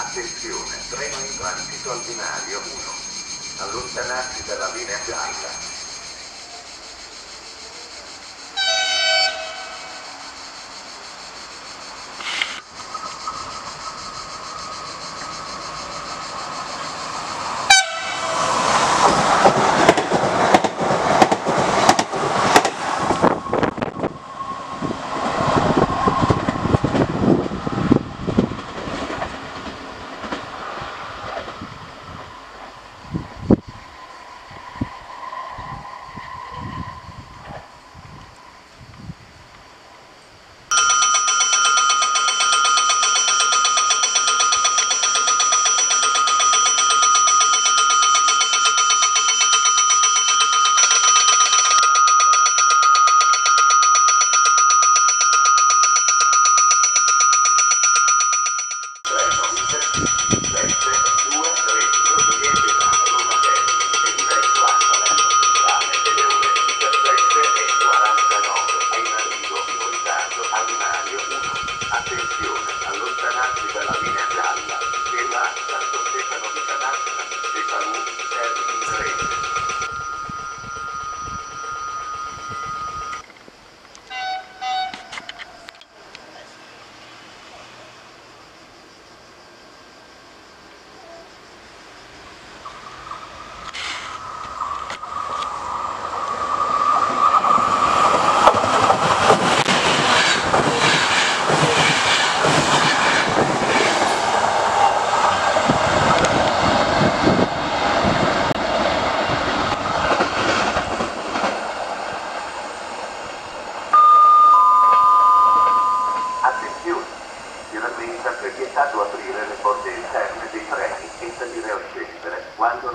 Attenzione, treno in transito al binario 1. Allontanarsi dalla linea gialla.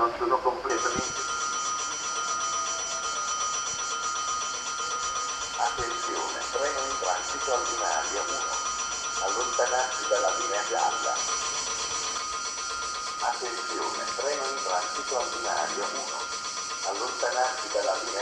non completamente attenzione treno in transito all'inaria 1 allontanarsi dalla linea gialla. Attenzione treno in transito all'inaria 1 allontanarsi dalla linea